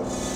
Bye.